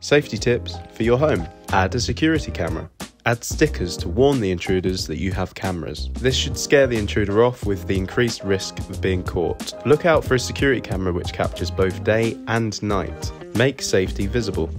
Safety tips for your home add a security camera. Add stickers to warn the intruders that you have cameras. This should scare the intruder off with the increased risk of being caught. Look out for a security camera which captures both day and night. Make safety visible.